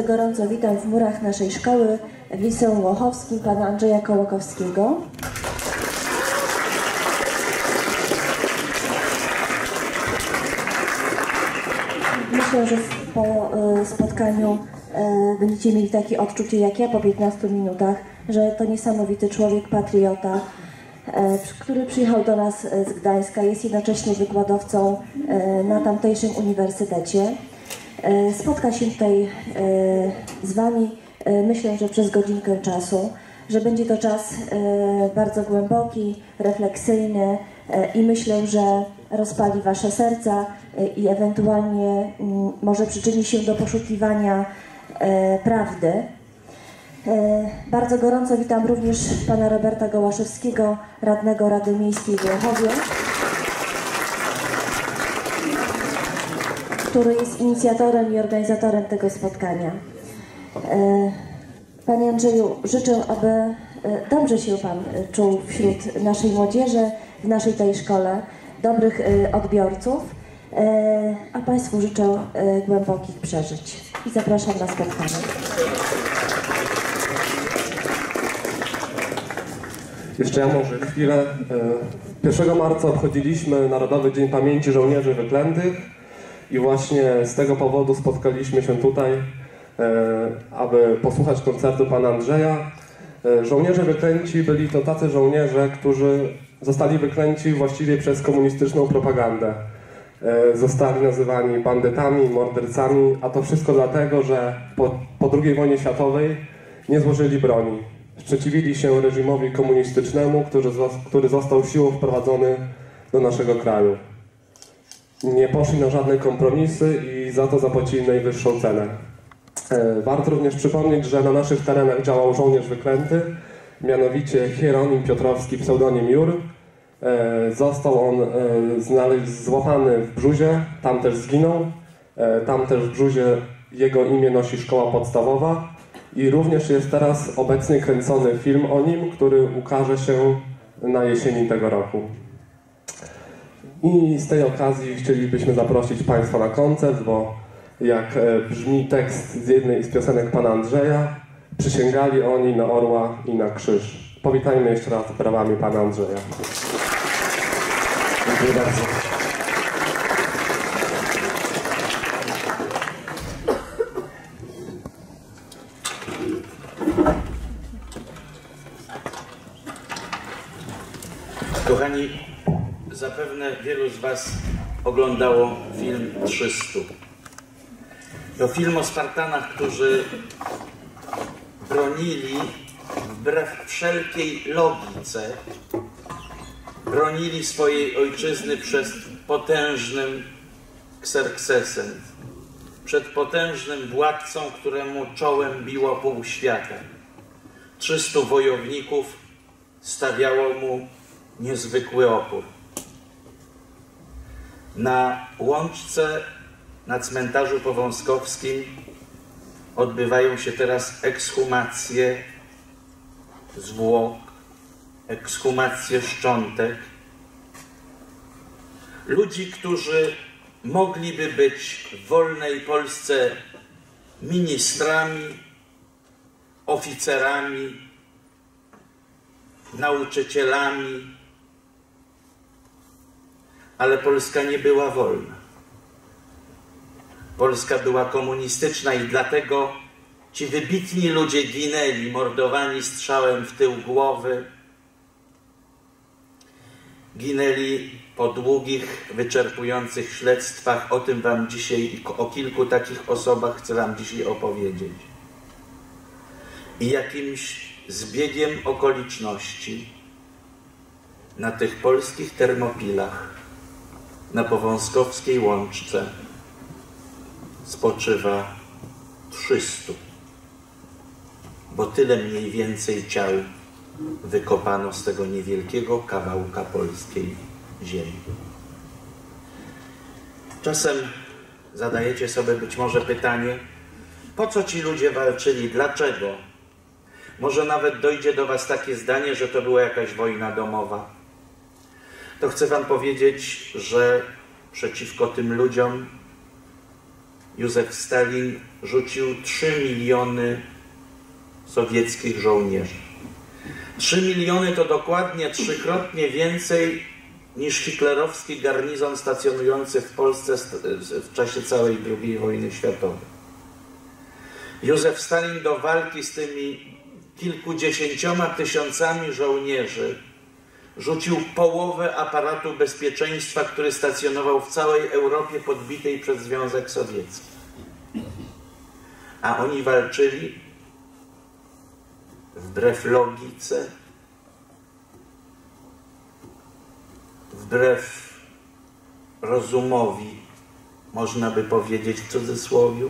bardzo gorąco witam w murach naszej szkoły w Liceum Łochowskim pana Andrzeja Kołakowskiego. Myślę, że po e, spotkaniu e, będziecie mieli takie odczucie jak ja po 15 minutach, że to niesamowity człowiek, patriota, e, który przyjechał do nas z Gdańska, jest jednocześnie wykładowcą na tamtejszym uniwersytecie. Spotka się tutaj z Wami, myślę, że przez godzinkę czasu, że będzie to czas bardzo głęboki, refleksyjny i myślę, że rozpali Wasze serca e, i ewentualnie mm, może przyczyni się do poszukiwania e, prawdy. E, bardzo gorąco witam również pana Roberta Gołaszewskiego, radnego Rady Miejskiej w Łochowie, który jest inicjatorem i organizatorem tego spotkania. Panie Andrzeju, życzę, aby dobrze się Pan czuł wśród naszej młodzieży, w naszej tej szkole dobrych y, odbiorców, a Państwu życzę głębokich przeżyć i zapraszam na spotkanie. Jeszcze ja może chwilę. 1 marca obchodziliśmy Narodowy Dzień Pamięci Żołnierzy Wyklętych i właśnie z tego powodu spotkaliśmy się tutaj, aby posłuchać koncertu pana Andrzeja. Żołnierze wyklęci byli to tacy żołnierze, którzy zostali wyklęci właściwie przez komunistyczną propagandę. E, zostali nazywani bandytami, mordercami, a to wszystko dlatego, że po, po II wojnie światowej nie złożyli broni. Sprzeciwili się reżimowi komunistycznemu, który, który został siłą wprowadzony do naszego kraju. Nie poszli na żadne kompromisy i za to zapłacili najwyższą cenę. E, warto również przypomnieć, że na naszych terenach działał żołnierz wyklęty, mianowicie Hieronim Piotrowski, pseudonim Jur. E, został on e, złapany w Brzuzie, tam też zginął. Tam też w Brzuzie jego imię nosi szkoła podstawowa i również jest teraz obecnie kręcony film o nim, który ukaże się na jesieni tego roku. I z tej okazji chcielibyśmy zaprosić Państwa na koncert, bo jak brzmi tekst z jednej z piosenek Pana Andrzeja, Przysięgali oni na orła i na krzyż. Powitajmy jeszcze raz brawami Pana Andrzeja. Dziękuję bardzo. Kochani, zapewne wielu z Was oglądało film 300. To film o Spartanach, którzy bronili wbrew wszelkiej logice, bronili swojej ojczyzny przed potężnym Xerxesem, przed potężnym władcą, któremu czołem biło pół świata. Trzystu wojowników stawiało mu niezwykły opór. Na łączce na cmentarzu powązkowskim odbywają się teraz ekshumacje zwłok, ekshumacje szczątek. Ludzi, którzy mogliby być w wolnej Polsce ministrami, oficerami, nauczycielami, ale Polska nie była wolna. Polska była komunistyczna i dlatego ci wybitni ludzie ginęli, mordowani strzałem w tył głowy. Ginęli po długich, wyczerpujących śledztwach. O tym Wam dzisiaj, o kilku takich osobach chcę Wam dzisiaj opowiedzieć. I jakimś zbiegiem okoliczności na tych polskich termopilach, na Powązkowskiej Łączce, spoczywa 300, bo tyle mniej więcej ciał wykopano z tego niewielkiego kawałka polskiej ziemi. Czasem zadajecie sobie być może pytanie, po co ci ludzie walczyli, dlaczego? Może nawet dojdzie do Was takie zdanie, że to była jakaś wojna domowa. To chcę Wam powiedzieć, że przeciwko tym ludziom Józef Stalin rzucił 3 miliony sowieckich żołnierzy. 3 miliony to dokładnie trzykrotnie więcej niż hitlerowski garnizon stacjonujący w Polsce w czasie całej II wojny światowej. Józef Stalin do walki z tymi kilkudziesięcioma tysiącami żołnierzy rzucił połowę aparatu bezpieczeństwa, który stacjonował w całej Europie podbitej przez Związek Sowiecki. A oni walczyli wbrew logice, wbrew rozumowi, można by powiedzieć w cudzysłowie.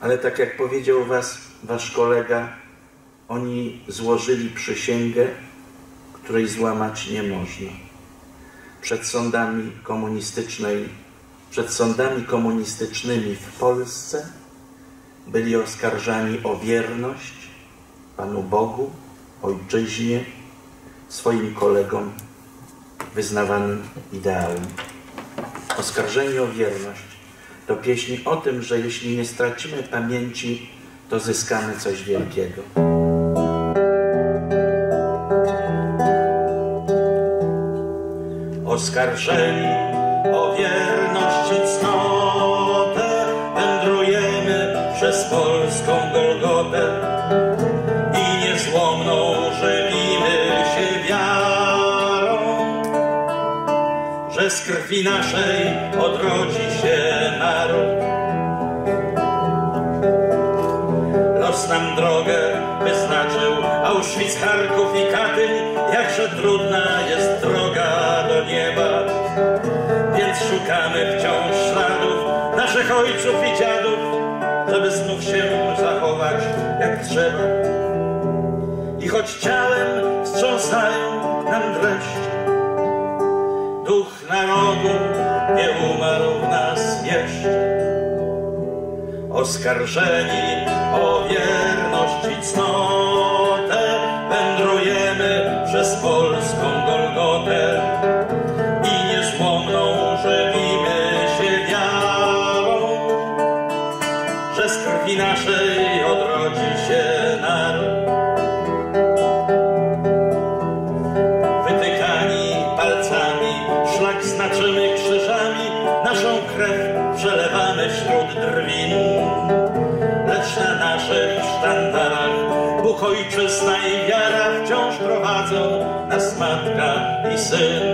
Ale tak jak powiedział was wasz kolega, oni złożyli przysięgę, której złamać nie można. Przed sądami komunistycznej, przed sądami komunistycznymi w Polsce byli oskarżani o wierność Panu Bogu, Ojczyźnie, swoim kolegom, wyznawanym ideałem. Oskarżeni o wierność to pieśń o tym, że jeśli nie stracimy pamięci, to zyskamy coś wielkiego. Oskarżeni o wierność i cnotę wędrujemy przez polską Golgotę i niezłomną żywimy się wiarą, że z krwi naszej odrodzi się naród. Los nam drogę wyznaczył Auschwitz, Charków i Katyń, ojców i dziadów, żeby znów się zachować jak trzeba. I choć ciałem wstrząsają nam dreszcze, duch narodu nie umarł w nas jeszcze. Oskarżeni o wierność i matka i.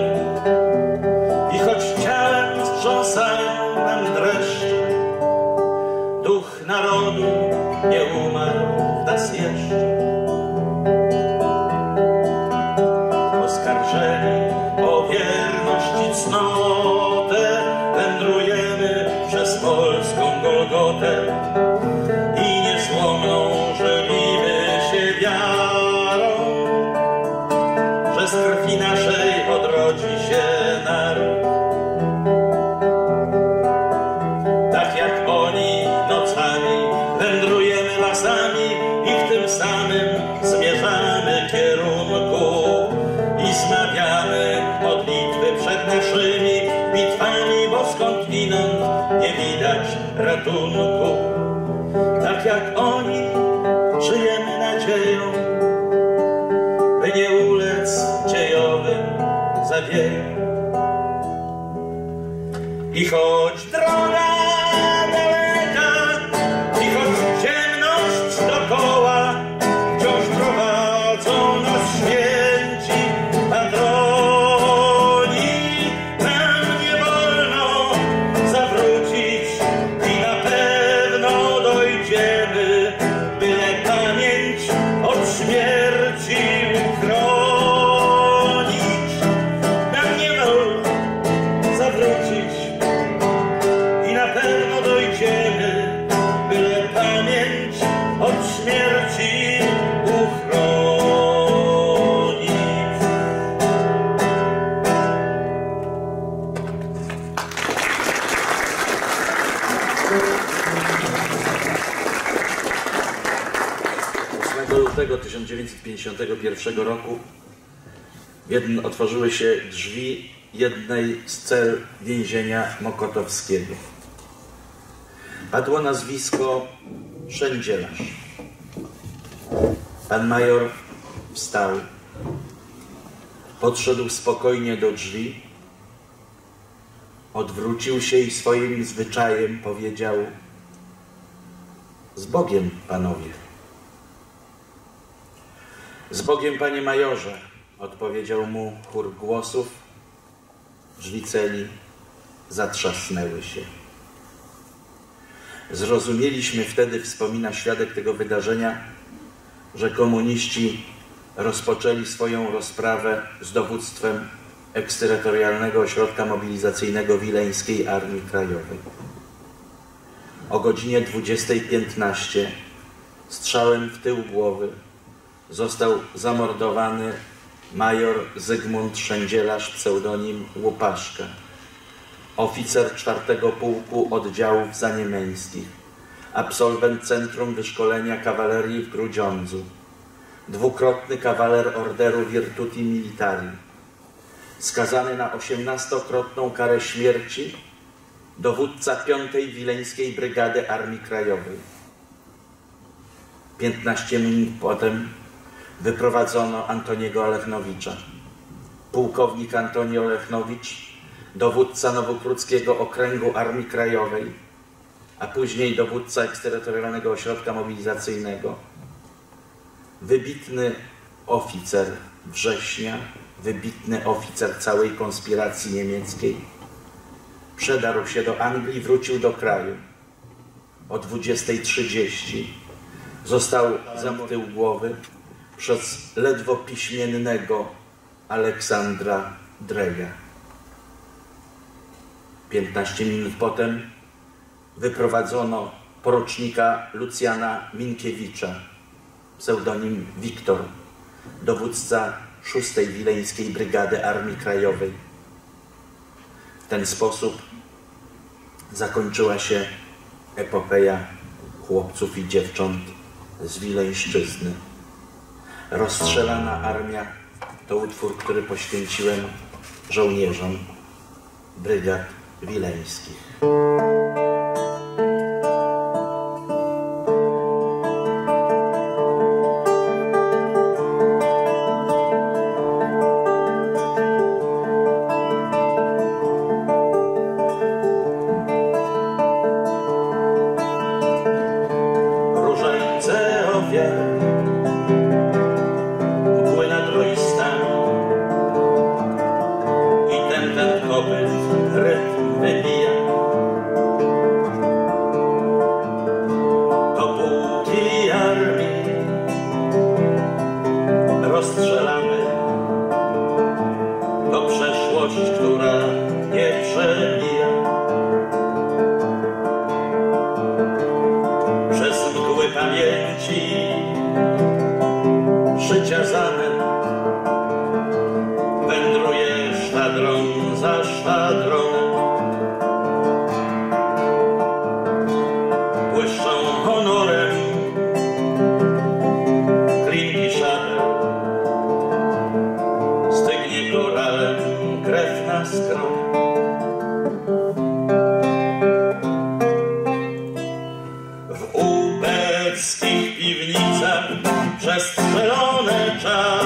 otworzyły się drzwi jednej z cel więzienia mokotowskiego. padło nazwisko Szędzielarz. Pan major wstał, podszedł spokojnie do drzwi, odwrócił się i swoim zwyczajem powiedział z Bogiem, panowie. Z Bogiem, panie majorze, odpowiedział mu chór głosów. Drzwi celi zatrzasnęły się. Zrozumieliśmy wtedy, wspomina świadek tego wydarzenia, że komuniści rozpoczęli swoją rozprawę z dowództwem eksterytorialnego ośrodka mobilizacyjnego Wileńskiej Armii Krajowej. O godzinie 20.15 strzałem w tył głowy został zamordowany major Zygmunt Szędzielarz, pseudonim Łupaszka, oficer czwartego pułku oddziałów zaniemeńskich, absolwent Centrum Wyszkolenia Kawalerii w Grudziądzu, dwukrotny kawaler Orderu Virtuti Militari, skazany na osiemnastokrotną karę śmierci, dowódca piątej Wileńskiej Brygady Armii Krajowej. 15 minut potem wyprowadzono Antoniego Alechnowicza. Pułkownik Antoni Olechnowicz, dowódca Nowokróckiego Okręgu Armii Krajowej, a później dowódca eksterytorialnego ośrodka mobilizacyjnego. Wybitny oficer września, wybitny oficer całej konspiracji niemieckiej. Przedarł się do Anglii, wrócił do kraju. O 20.30 został zamknięty głowy przez ledwo piśmiennego Aleksandra Dreja. 15 minut potem wyprowadzono porucznika Lucjana Minkiewicza, pseudonim Wiktor, dowódca 6 Wileńskiej Brygady Armii Krajowej. W ten sposób zakończyła się epopeja chłopców i dziewcząt z Wileńszczyzny. Rozstrzelana armia to utwór, który poświęciłem żołnierzom brygad wileńskich. just alone at last.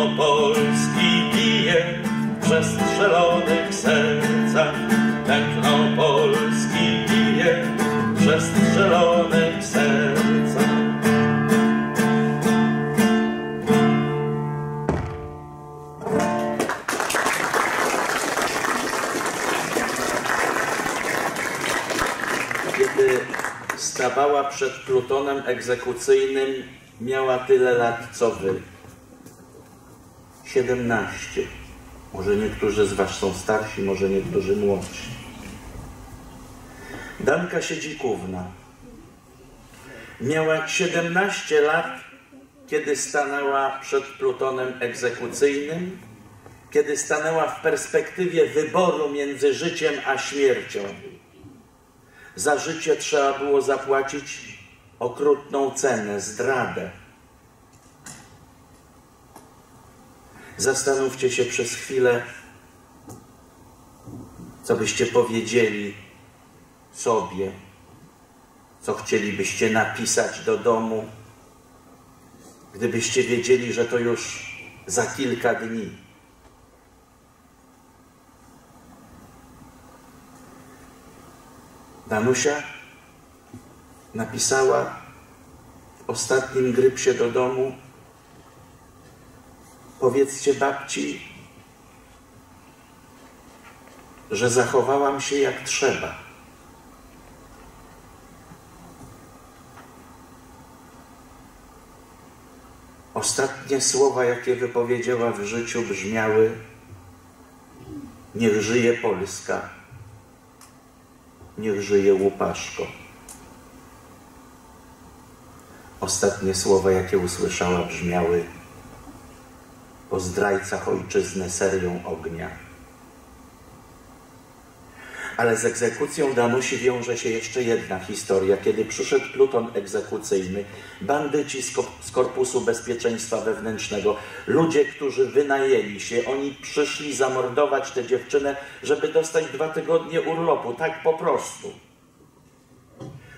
Tętno Polski bije w przestrzelonych sercach. Tętno Polski bije w przestrzelonych sercach. Kiedy stawała przed plutonem egzekucyjnym, miała tyle lat co wy. 17. Może niektórzy z was są starsi, może niektórzy młodsi. Danka Siedzikówna miała 17 lat, kiedy stanęła przed plutonem egzekucyjnym, kiedy stanęła w perspektywie wyboru między życiem a śmiercią. Za życie trzeba było zapłacić okrutną cenę, zdradę. Zastanówcie się przez chwilę, co byście powiedzieli sobie, co chcielibyście napisać do domu, gdybyście wiedzieli, że to już za kilka dni. Danusia napisała w ostatnim grypsie do domu powiedzcie babci, że zachowałam się jak trzeba. Ostatnie słowa, jakie wypowiedziała w życiu, brzmiały: Niech żyje Polska, niech żyje Łupaszko. Ostatnie słowa, jakie usłyszała, brzmiały: Po zdrajcach ojczyzny serią ognia. Ale z egzekucją Danusi wiąże się jeszcze jedna historia. Kiedy przyszedł pluton egzekucyjny, bandyci z Korpusu Bezpieczeństwa Wewnętrznego, ludzie, którzy wynajęli się, oni przyszli zamordować tę dziewczynę, żeby dostać dwa tygodnie urlopu, tak po prostu.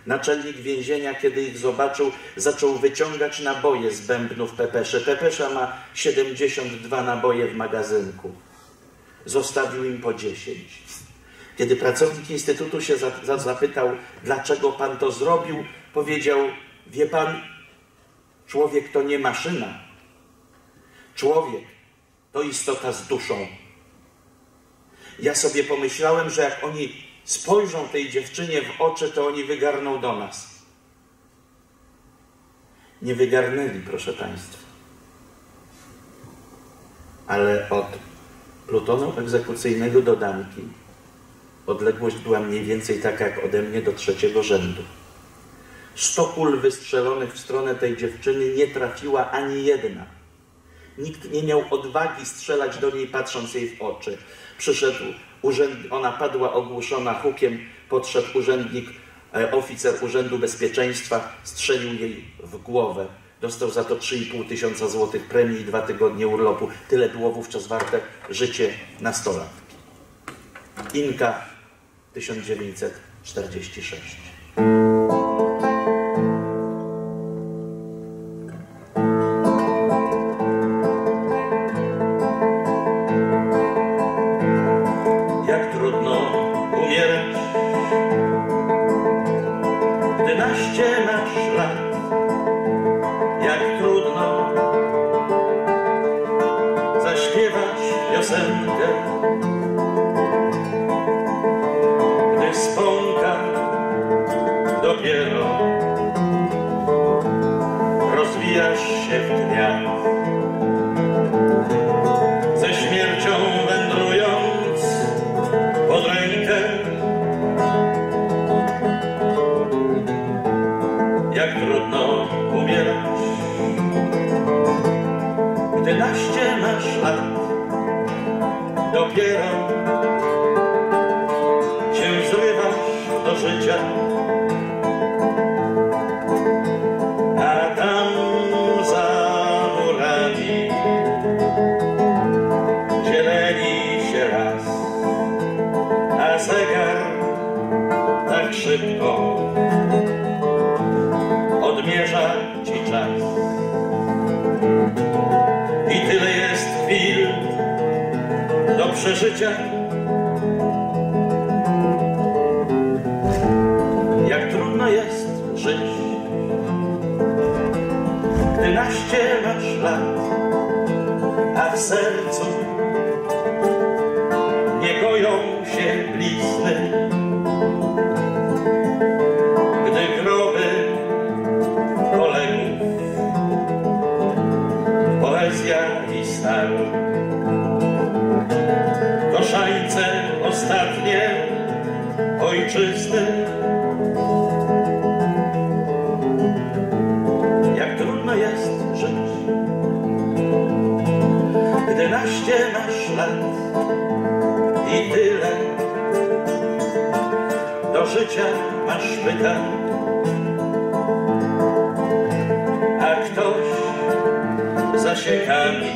Naczelnik więzienia, kiedy ich zobaczył, zaczął wyciągać naboje z bębnów Pepeszy. Pepesza ma 72 naboje w magazynku. Zostawił im po 10. Kiedy pracownik Instytutu się za, za, zapytał, dlaczego pan to zrobił, powiedział, wie pan, człowiek to nie maszyna. Człowiek to istota z duszą. Ja sobie pomyślałem, że jak oni spojrzą tej dziewczynie w oczy, to oni wygarną do nas. Nie wygarnęli, proszę Państwa. Ale od plutonu egzekucyjnego do Danki odległość była mniej więcej taka jak ode mnie do trzeciego rzędu. Sto kul wystrzelonych w stronę tej dziewczyny nie trafiła ani jedna. Nikt nie miał odwagi strzelać do niej, patrząc jej w oczy. Przyszedł urzęd, ona padła ogłuszona hukiem, podszedł urzędnik, e, oficer Urzędu Bezpieczeństwa, strzelił jej w głowę. Dostał za to 3,5 tysiąca złotych premii i dwa tygodnie urlopu. Tyle było wówczas warte życie nastolatki. Inka 1946. się życia. I tyle do życia masz pytań, a ktoś zasiekami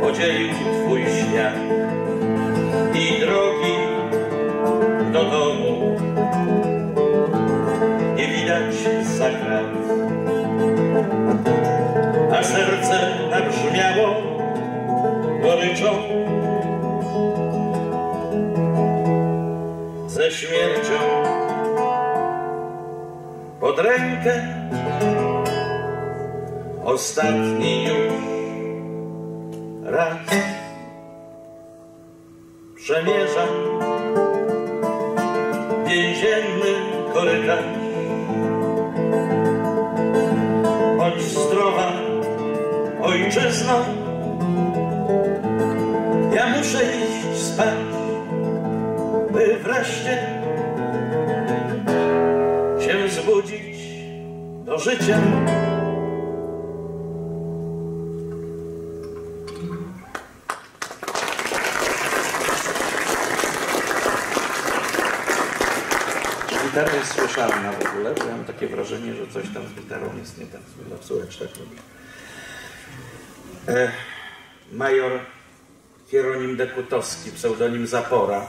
podzielił twój świat i drogi do domu nie widać za krat. A serce goryczą ze śmiercią pod rękę. Ostatni już jest nie tak. Słuchacz tak robi. E, major Hieronim Dekutowski, pseudonim Zapora,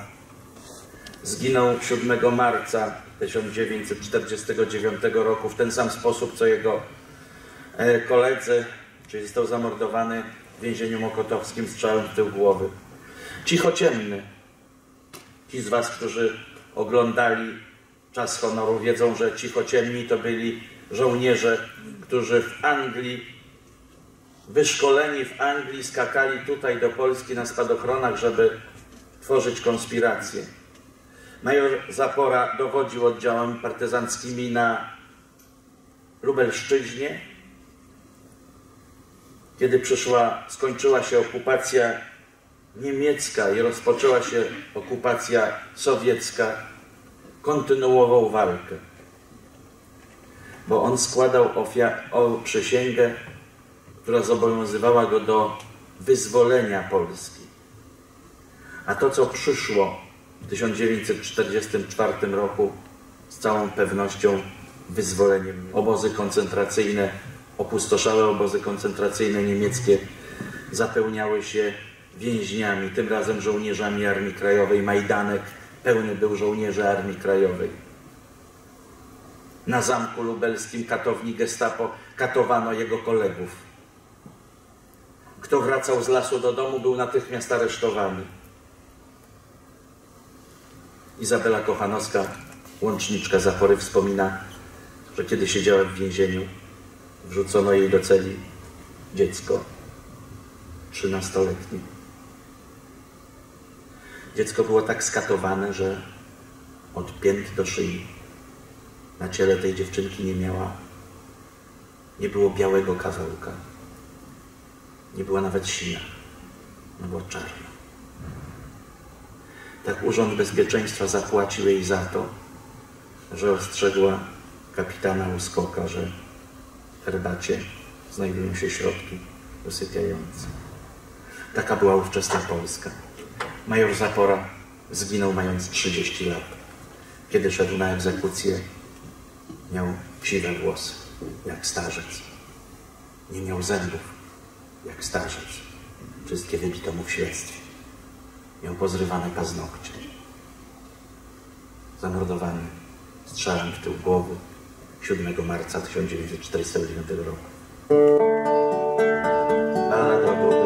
zginął 7 marca 1949 roku w ten sam sposób, co jego e, koledzy, czyli został zamordowany w więzieniu mokotowskim strzałem w tył głowy. Cichociemny. Ci z Was, którzy oglądali Czas Honoru, wiedzą, że cichociemni to byli żołnierze, którzy w Anglii, wyszkoleni w Anglii, skakali tutaj do Polski na spadochronach, żeby tworzyć konspirację. Major Zapora dowodził oddziałami partyzanckimi na Lubelszczyźnie. Kiedy przyszła, skończyła się okupacja niemiecka i rozpoczęła się okupacja sowiecka, kontynuował walkę. Bo on składał o przysięgę, która zobowiązywała go do wyzwolenia Polski. A to, co przyszło w 1944 roku, z całą pewnością wyzwoleniem. Obozy koncentracyjne, opustoszałe obozy koncentracyjne niemieckie zapełniały się więźniami, tym razem żołnierzami Armii Krajowej. Majdanek pełny był żołnierzy Armii Krajowej. Na Zamku Lubelskim katowni gestapo katowano jego kolegów. Kto wracał z lasu do domu, był natychmiast aresztowany. Izabela Kochanowska, łączniczka zapory, wspomina, że kiedy siedziała w więzieniu, wrzucono jej do celi dziecko, trzynastoletnie. Dziecko było tak skatowane, że od pięt do szyi na ciele tej dziewczynki nie miała, nie było białego kawałka, nie była nawet sina, było czarna. Tak Urząd Bezpieczeństwa zapłacił jej za to, że ostrzegła kapitana Uskoka, że w herbacie znajdują się środki usypiające. Taka była ówczesna Polska. Major Zapora zginął mając 30 lat. Kiedy szedł na egzekucję, miał siwe włosy, jak starzec. Nie miał zębów, jak starzec. Wszystkie wybito mu w śledztwie. Miał pozrywane paznokcie. Zamordowany strzałem w tył głowy 7 marca 1949 roku. Ballada o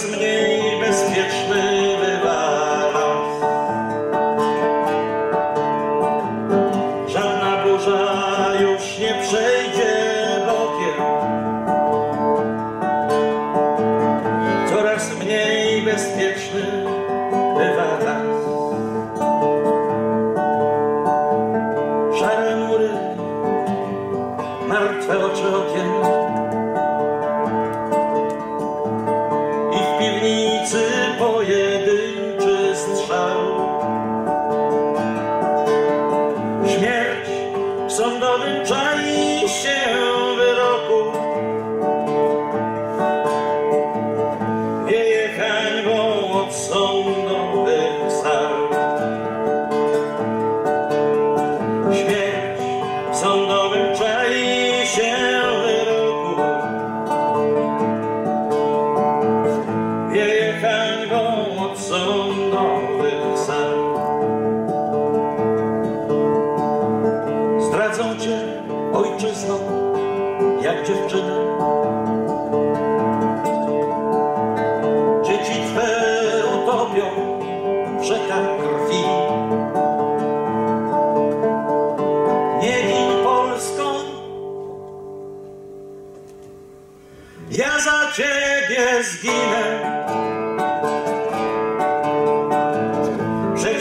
Christmas.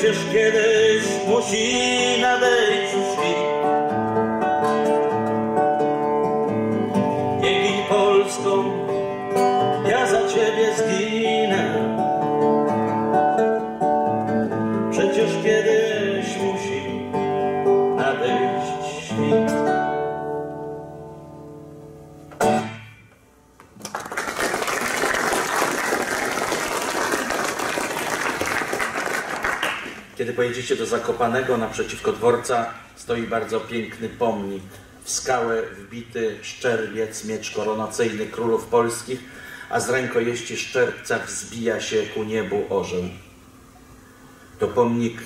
veces que desposina pojedziecie do Zakopanego, naprzeciwko dworca stoi bardzo piękny pomnik. W skałę wbity szczerbiec, miecz koronacyjny królów polskich, a z rękojeści szczerbca wzbija się ku niebu orzeł. To pomnik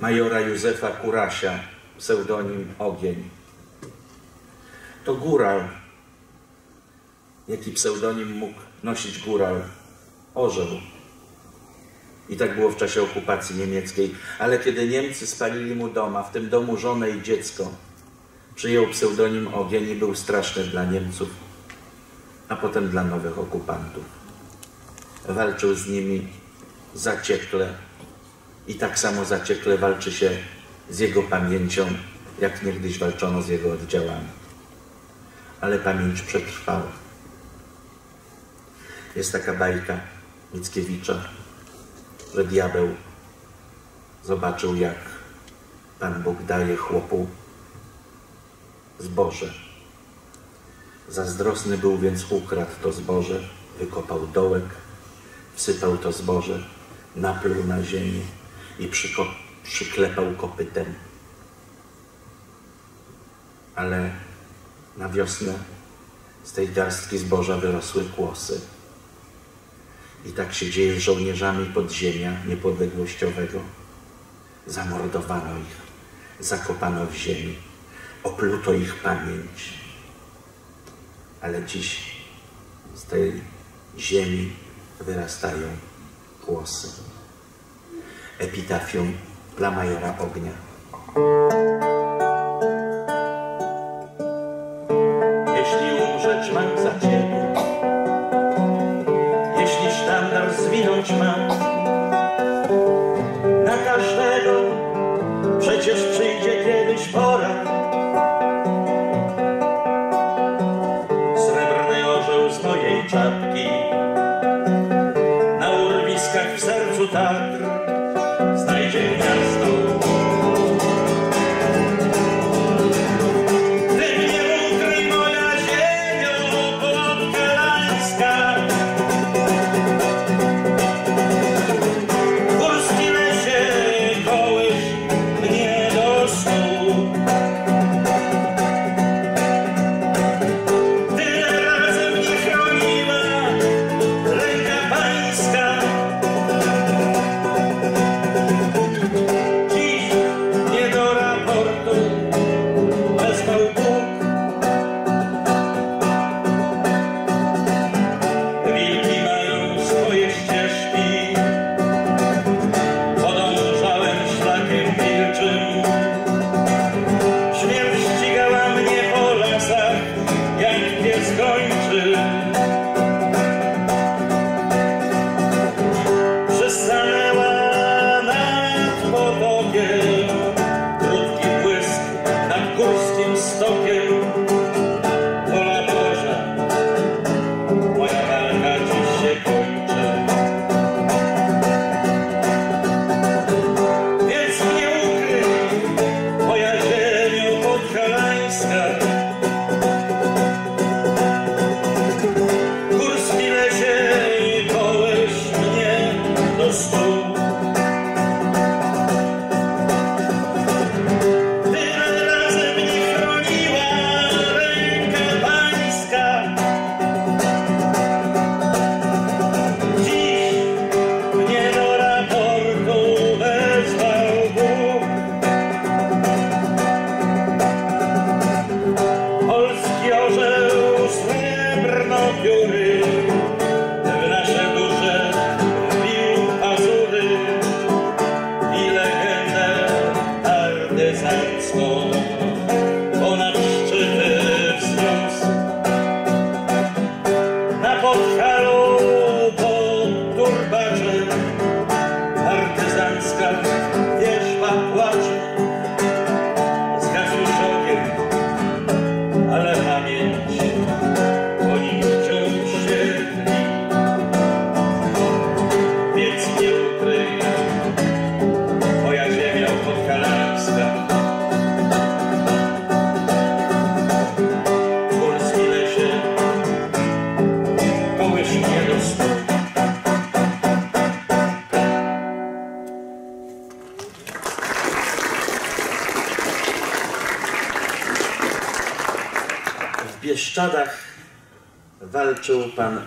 majora Józefa Kurasia, pseudonim Ogień. To góral. Jaki pseudonim mógł nosić góral? Orzeł. I tak było w czasie okupacji niemieckiej. Ale kiedy Niemcy spalili mu doma, w tym domu żonę i dziecko, przyjął pseudonim Ogień i był straszny dla Niemców, a potem dla nowych okupantów. Walczył z nimi zaciekle i tak samo zaciekle walczy się z jego pamięcią, jak niegdyś walczono z jego oddziałami. Ale pamięć przetrwała. Jest taka bajka Mickiewicza, że diabeł zobaczył, jak Pan Bóg daje chłopu zboże. Zazdrosny był, więc ukradł to zboże, wykopał dołek, wsypał to zboże, napluł na ziemię i przyklepał kopytem. Ale na wiosnę z tej garstki zboża wyrosły kłosy. I tak się dzieje z żołnierzami podziemia niepodległościowego. Zamordowano ich, zakopano w ziemi, opluto ich pamięć. Ale dziś z tej ziemi wyrastają kłosy. Epitafium dla majora ognia.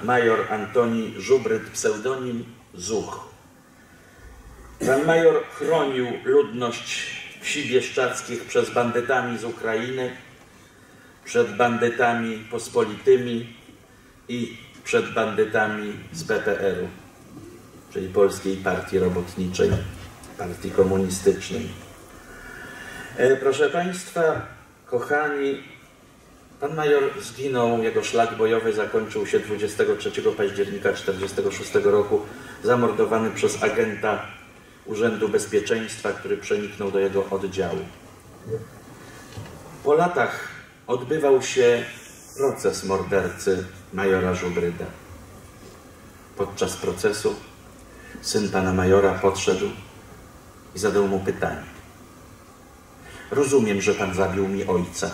Major Antoni Żubryd, pseudonim Zuch. Pan major chronił ludność wsi bieszczadzkich przed bandytami z Ukrainy, przed bandytami pospolitymi i przed bandytami z PPR-u, czyli Polskiej Partii Robotniczej, Partii Komunistycznej. E, Proszę Państwa, kochani, Pan major zginął, jego szlak bojowy zakończył się 23 października 1946 roku, zamordowany przez agenta Urzędu Bezpieczeństwa, który przeniknął do jego oddziału. Po latach odbywał się proces mordercy majora Żubryda. Podczas procesu syn pana majora podszedł i zadał mu pytanie. Rozumiem, że pan zabił mi ojca.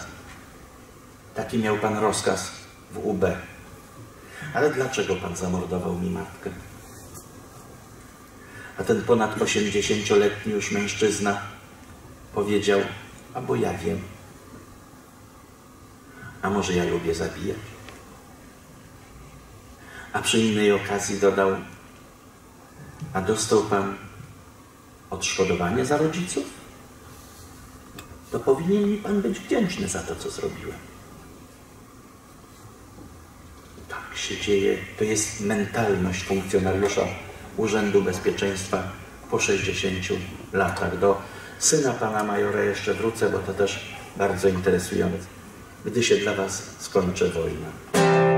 Taki miał pan rozkaz w UB. Ale dlaczego pan zamordował mi matkę? A ten ponad 80-letni już mężczyzna powiedział, a bo ja wiem. A może ja lubię zabijać? A przy innej okazji dodał, a dostał pan odszkodowanie za rodziców? To powinien mi pan być wdzięczny za to, co zrobiłem. Tak się dzieje. To jest mentalność funkcjonariusza Urzędu Bezpieczeństwa po 60 latach. Do syna pana majora jeszcze wrócę, bo to też bardzo interesujące. Gdy się dla was skończy wojna.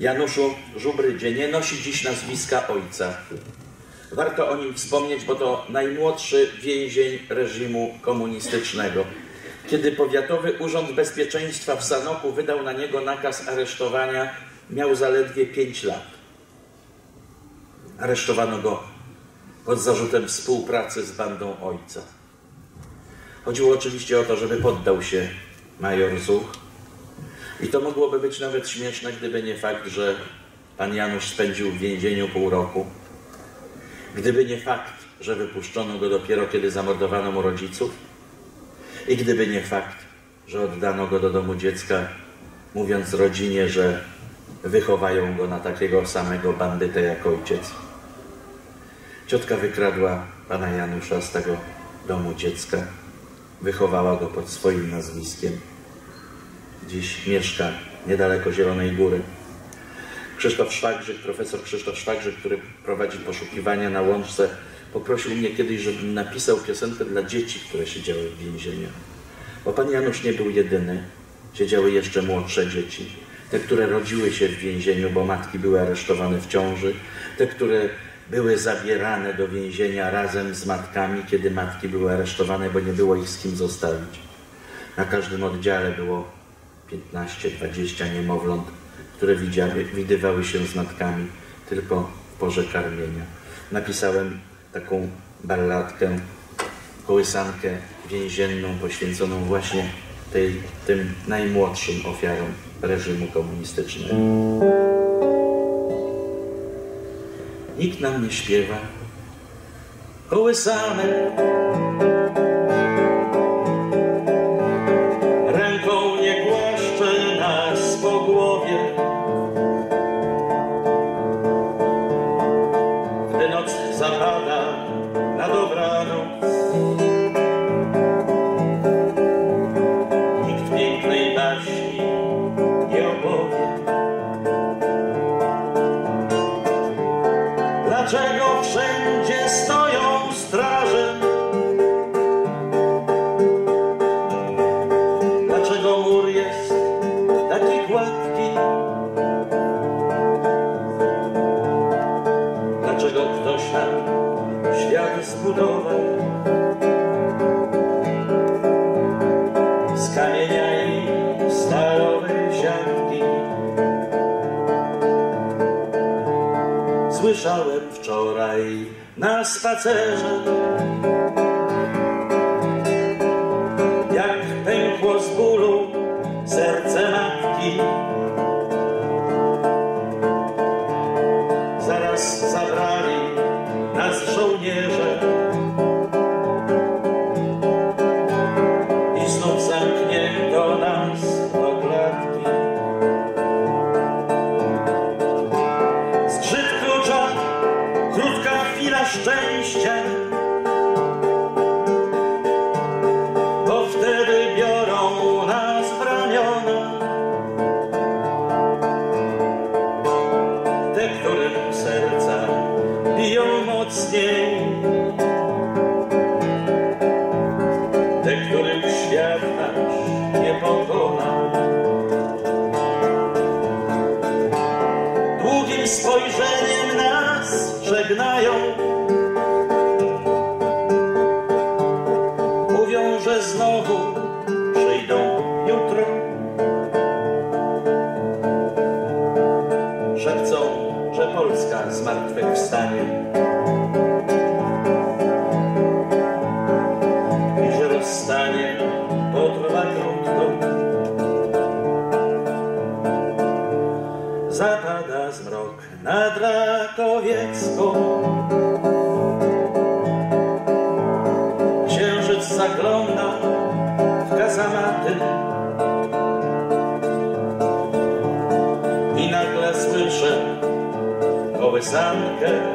Januszu Żubrydzie. Nie nosi dziś nazwiska ojca. Warto o nim wspomnieć, bo to najmłodszy więzień reżimu komunistycznego. Kiedy Powiatowy Urząd Bezpieczeństwa w Sanoku wydał na niego nakaz aresztowania, miał zaledwie 5 lat. Aresztowano go pod zarzutem współpracy z bandą ojca. Chodziło oczywiście o to, żeby poddał się major Zuch. I to mogłoby być nawet śmieszne, gdyby nie fakt, że pan Janusz spędził w więzieniu pół roku. Gdyby nie fakt, że wypuszczono go dopiero kiedy zamordowano mu rodziców. I gdyby nie fakt, że oddano go do domu dziecka, mówiąc rodzinie, że wychowają go na takiego samego bandytę jak ojciec. Ciotka wykradła pana Janusza z tego domu dziecka. Wychowała go pod swoim nazwiskiem. Dziś mieszka niedaleko Zielonej Góry. Krzysztof Szwagrzyk, profesor Krzysztof Szwagrzyk, który prowadzi poszukiwania na Łączce, poprosił mnie kiedyś, żebym napisał piosenkę dla dzieci, które siedziały w więzieniu. Bo pan Janusz nie był jedyny. Siedziały jeszcze młodsze dzieci. Te, które rodziły się w więzieniu, bo matki były aresztowane w ciąży. Te, które były zabierane do więzienia razem z matkami, kiedy matki były aresztowane, bo nie było ich z kim zostawić. Na każdym oddziale było 15-20 niemowląt, które widziały, widywały się z matkami tylko w porze karmienia. Napisałem taką balladkę, kołysankę więzienną poświęconą właśnie tej, tym najmłodszym ofiarom reżimu komunistycznego. Nikt nam nie śpiewa kołysanek. Słyszałem wczoraj na spacerze, Zapada zmrok nad Rakowiecką. Księżyc zagląda w kazamaty. I nagle słyszę kołysankę,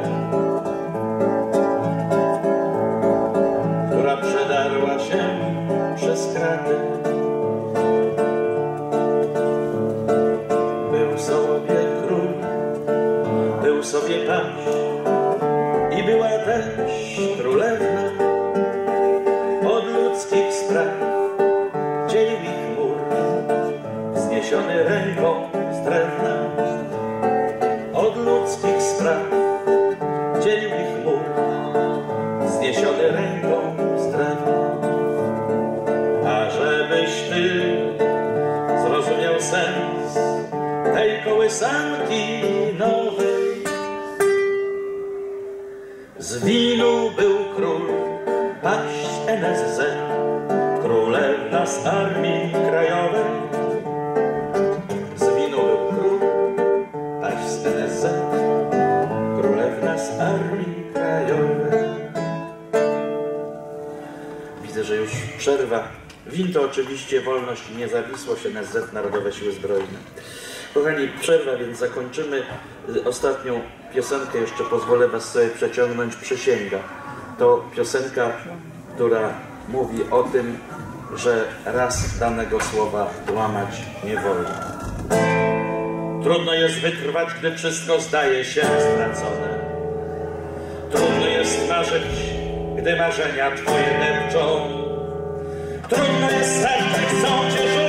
Z wilu był król, paść NSZ, królewna z armii krajowej. Z wilu był król, paść z NSZ, królewna z armii krajowej. Widzę, że już przerwa. Win to oczywiście wolność i niezawisłość NSZ Narodowe Siły Zbrojne. Kochani, przerwa, więc zakończymy. Y, ostatnią piosenkę jeszcze pozwolę Was sobie przeciągnąć. Przysięga. To piosenka, która mówi o tym, że raz danego słowa łamać nie wolno. Trudno jest wytrwać, gdy wszystko zdaje się stracone. Trudno jest marzyć, gdy marzenia Twoje depczą. Trudno jest serce, chcą Cię